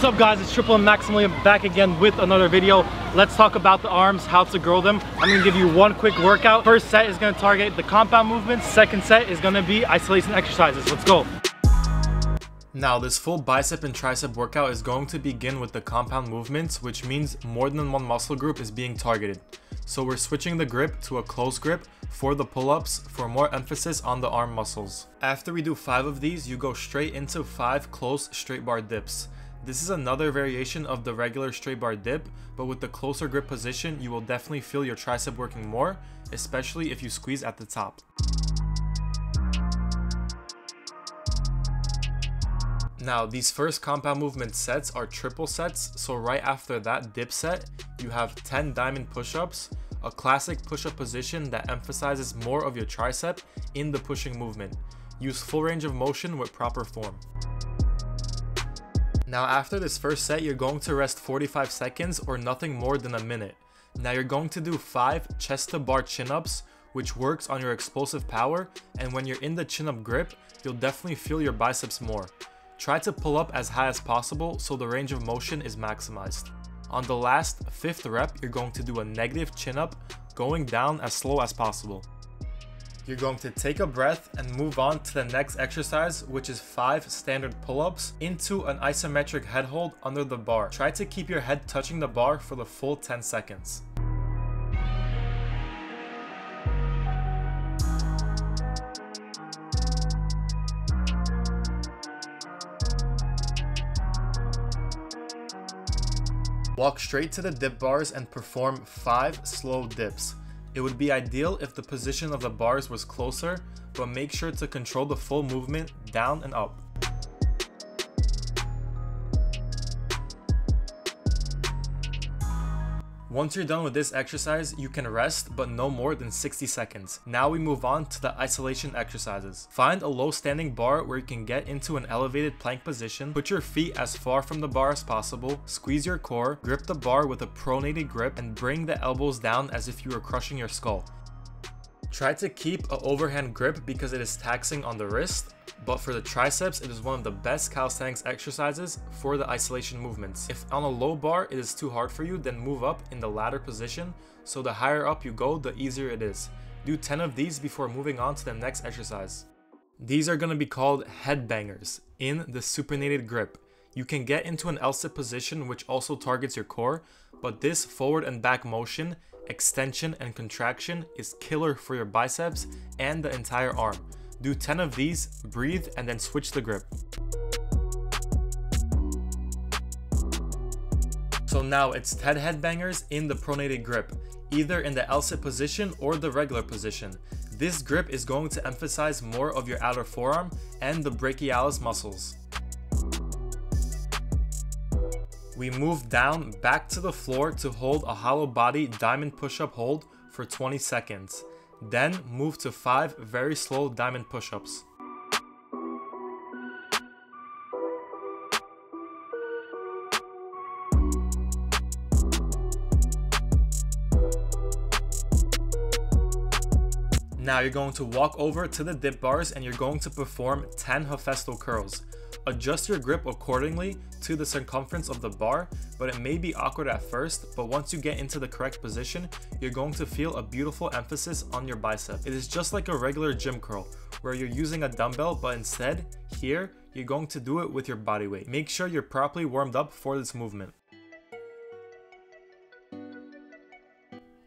What's up guys, it's Triple M Maximilian back again with another video. Let's talk about the arms, how to grow them. I'm gonna give you one quick workout. First set is gonna target the compound movements. Second set is gonna be isolation exercises. Let's go. Now this full bicep and tricep workout is going to begin with the compound movements, which means more than one muscle group is being targeted. So we're switching the grip to a close grip for the pull-ups for more emphasis on the arm muscles. After we do 5 of these, you go straight into 5 close straight bar dips. This is another variation of the regular straight bar dip, but with the closer grip position, you will definitely feel your tricep working more, especially if you squeeze at the top. Now, these first compound movement sets are triple sets, so right after that dip set, you have 10 diamond push-ups, a classic push-up position that emphasizes more of your tricep in the pushing movement. Use full range of motion with proper form. Now after this first set, you're going to rest 45 seconds or nothing more than a minute. Now you're going to do 5 chest to bar chin-ups, which works on your explosive power, and when you're in the chin-up grip, you'll definitely feel your biceps more. Try to pull up as high as possible so the range of motion is maximized. On the last fifth rep, you're going to do a negative chin up, going down as slow as possible. You're going to take a breath and move on to the next exercise, which is 5 standard pull-ups into an isometric head hold under the bar. Try to keep your head touching the bar for the full 10 seconds. Walk straight to the dip bars and perform 5 slow dips. It would be ideal if the position of the bars was closer, but make sure to control the full movement down and up. Once you're done with this exercise, you can rest, but no more than 60 seconds. Now we move on to the isolation exercises. Find a low standing bar where you can get into an elevated plank position, put your feet as far from the bar as possible, squeeze your core, grip the bar with a pronated grip, and bring the elbows down as if you were crushing your skull. Try to keep an overhand grip because it is taxing on the wrist, but for the triceps, it is one of the best calisthenics exercises for the isolation movements. If on a low bar it is too hard for you, then move up in the ladder position, so the higher up you go, the easier it is. Do 10 of these before moving on to the next exercise. These are going to be called headbangers in the supinated grip. You can get into an L-sit position which also targets your core, but this forward and back motion, extension and contraction is killer for your biceps and the entire arm. Do 10 of these, breathe, and then switch the grip. So now it's 10 headbangers in the pronated grip, either in the L-sit position or the regular position. This grip is going to emphasize more of your outer forearm and the brachialis muscles. We move down back to the floor to hold a hollow body diamond push-up hold for 20 seconds. Then move to 5 very slow diamond push-ups. Now you're going to walk over to the dip bars and you're going to perform 10 Hephaestus curls. Adjust your grip accordingly to the circumference of the bar, but it may be awkward at first, but once you get into the correct position, you're going to feel a beautiful emphasis on your bicep. It is just like a regular gym curl, where you're using a dumbbell, but instead, here, you're going to do it with your body weight. Make sure you're properly warmed up for this movement.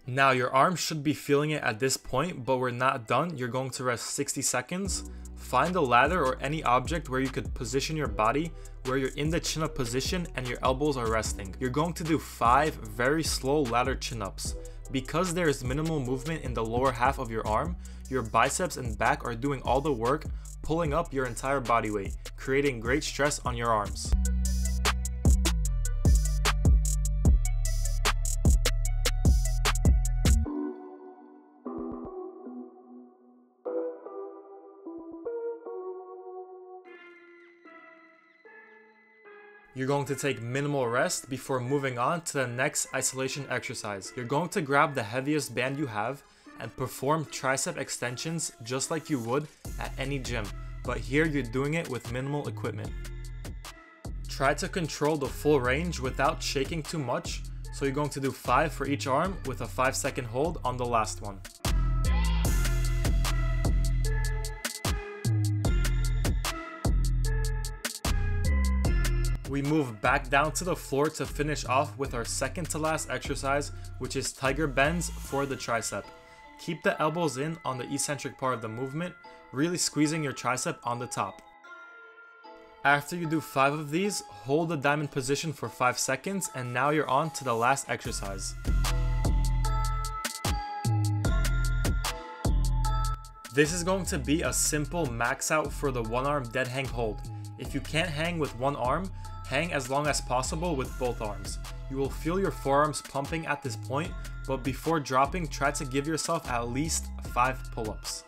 Now your arm should be feeling it at this point, but we're not done. You're going to rest 60 seconds. Find a ladder or any object where you could position your body where you're in the chin up position and your elbows are resting. You're going to do 5 very slow ladder chin ups. Because there is minimal movement in the lower half of your arm, your biceps and back are doing all the work, pulling up your entire body weight, creating great stress on your arms. You're going to take minimal rest before moving on to the next isolation exercise. You're going to grab the heaviest band you have and perform tricep extensions just like you would at any gym, but here you're doing it with minimal equipment. Try to control the full range without shaking too much, so you're going to do 5 for each arm with a 5 second hold on the last one. We move back down to the floor to finish off with our second to last exercise, which is tiger bends for the tricep. Keep the elbows in on the eccentric part of the movement, really squeezing your tricep on the top. After you do 5 of these, hold the diamond position for 5 seconds and now you're on to the last exercise. This is going to be a simple max out for the one arm dead hang hold. If you can't hang with one arm, hang as long as possible with both arms. You will feel your forearms pumping at this point, but before dropping, try to give yourself at least 5 pull-ups.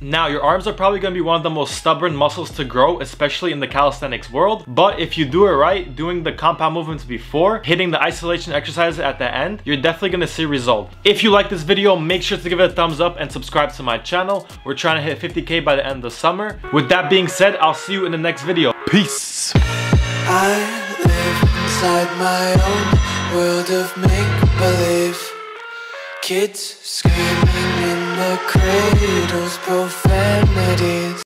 Now, your arms are probably going to be one of the most stubborn muscles to grow, especially in the calisthenics world. But if you do it right, doing the compound movements before, hitting the isolation exercises at the end, you're definitely going to see results. If you like this video, make sure to give it a thumbs up and subscribe to my channel. We're trying to hit 50k by the end of the summer. With that being said, I'll see you in the next video. Peace! I live inside my own world of make-believe Kids screaming in the cradles, profanities